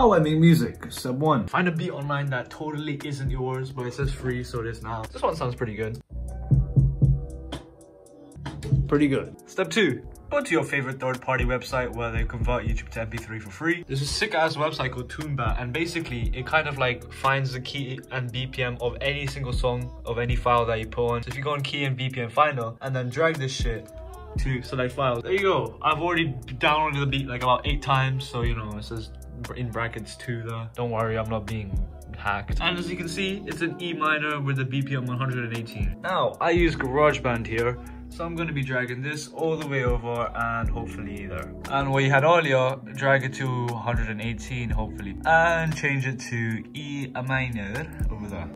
How I make music, step one. Find a beat online that totally isn't yours, but it says free, so it is now. This one sounds pretty good. Pretty good. Step two, go to your favorite third-party website where they convert YouTube to MP3 for free. There's a sick-ass website called TuneBat, and basically it kind of like finds the key and BPM of any single song of any file that you put on. So if you go on key and BPM finder and then drag this shit to select files, there you go. I've already downloaded the beat like about eight times, so you know it says in brackets two there. Don't worry, I'm not being hacked. And as you can see, it's an E minor with a BPM 118. Now, I use GarageBand here, so I'm gonna be dragging this all the way over and hopefully there. And what you had earlier, drag it to 118 hopefully. And change it to E minor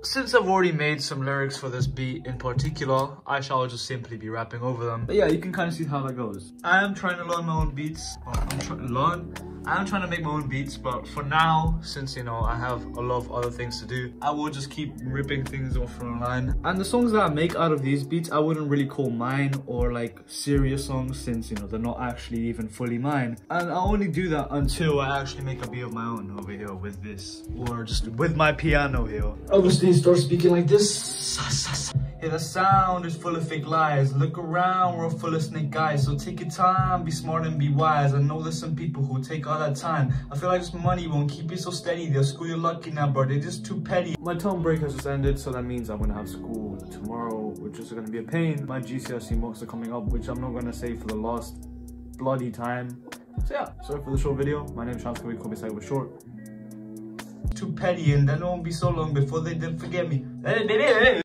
Since I've already made some lyrics for this beat in particular, I shall just simply be rapping over them. But yeah, you can kind of see how that goes. I am trying to learn my own beats. I'm trying to learn. I'm trying to make my own beats, but for now, since, you know, I have a lot of other things to do, I will just keep ripping things off from online. And the songs that I make out of these beats, I wouldn't really call mine or like serious songs since, you know, they're not actually even fully mine. And I only do that until I actually make a beat of my own over here with this, or just with my piano here. Obviously, start speaking like this. Yeah, the sound is full of fake lies. Look around, we're full of snake guys. So take your time, be smart and be wise. I know there's some people who take all that time. I feel like this money won't keep you so steady. They'll school you lucky now, bro. They're just too petty. My term break has just ended, so that means I'm gonna have school tomorrow, which is gonna be a pain. My GCSE mocks are coming up, which I'm not gonna say for the last bloody time. So yeah, sorry for the short video. My name is Chance Kobe, Kobe Sai was short. Too petty and then it won't be so long before they forget me.